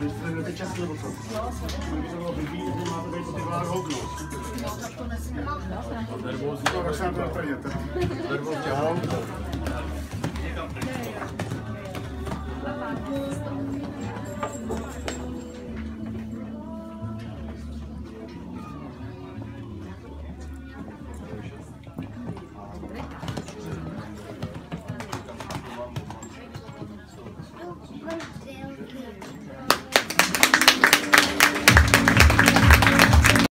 Vy Jo, to bylo blbý, že tak to nesmím. Nervózní. No, tak se nám to naprděte. Nervózní.